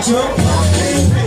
Jump